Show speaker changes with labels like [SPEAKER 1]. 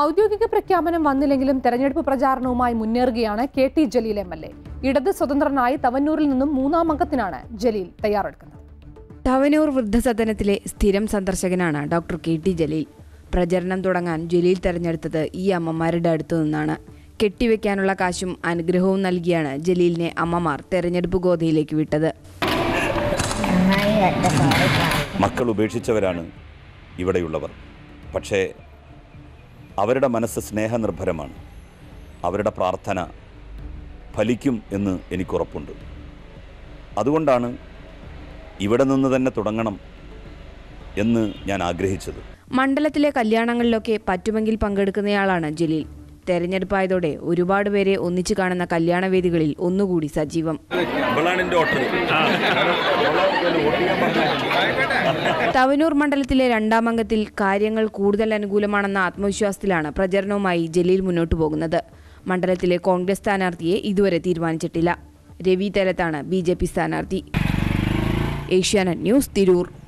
[SPEAKER 1] ഔദ്യോഗിക പ്രഖ്യാപനം വന്നില്ലെങ്കിലും തെരഞ്ഞെടുപ്പ് പ്രചാരണവുമായി മുന്നേറുകയാണ് K T Jaleel M L A. ഇടത് സ്വതന്ത്രനായി തവന്നൂരിൽ നിന്നും മൂന്നാം അംഗത്തിനാണ് ജലീൽ തയ്യാറെടുക്കുന്നത്.
[SPEAKER 2] തവനൂർ വൃദ്ധസദനത്തിലെ സ്ഥിരം സന്ദർശകനാണ് ഡോക്ടർ കെ ടി ജലീൽ. പ്രചരണം തുടങ്ങാൻ ജലീൽ തെരഞ്ഞെടുത്തത് ഈ അമ്മമാരുടെ അടുത്തു നിന്നാണ്. കെട്ടിവെക്കാനുള്ള കാശും അനുഗ്രഹവും നൽകിയാണ് ജലീലിനെ അമ്മമാർ തെരഞ്ഞെടുപ്പ് ഗോതയിലേക്ക് വിട്ടത്.
[SPEAKER 3] മക്കൾ ഉപേക്ഷിച്ചവരാണ് ഇവിടെയുള്ളവർ. പക്ഷേ അവരുടെ മനസ്സ് സ്നേഹനിർഭരമാണ്. അവരുടെ പ്രാർത്ഥന ഫലിക്കും എന്ന് എനിക്കുറപ്പുണ്ട്. അതുകൊണ്ടാണ് ഇവിടെ നിന്ന് തന്നെ തുടങ്ങണം എന്ന് ഞാൻ ആഗ്രഹിച്ചത്.
[SPEAKER 2] മണ്ഡലത്തിലെ കല്യാണങ്ങളിലൊക്കെ പറ്റുമെങ്കിൽ പങ്കെടുക്കുന്നയാളാണ് ജലീൽ. തെരഞ്ഞെടുപ്പായതോടെ ഒരുപാട് പേരെ ഒന്നിച്ചു കാണുന്ന കല്യാണവേദികളിൽ ഒന്നുകൂടി സജീവം. തവനൂർ മണ്ഡലത്തിലെ രണ്ടാം അംഗത്തിൽ കാര്യങ്ങൾ കൂടുതൽ അനുകൂലമാണെന്ന ആത്മവിശ്വാസത്തിലാണ് പ്രചരണവുമായി ജലീൽ മുന്നോട്ടു പോകുന്നത്. മണ്ഡലത്തിലെ കോൺഗ്രസ് സ്ഥാനാർത്ഥിയെ ഇതുവരെ തീരുമാനിച്ചിട്ടില്ല. രവി തലത്താണ് ബി ജെ പി സ്ഥാനാർത്ഥി. ഏഷ്യാനെറ്റ് ന്യൂസ് തിരൂർ.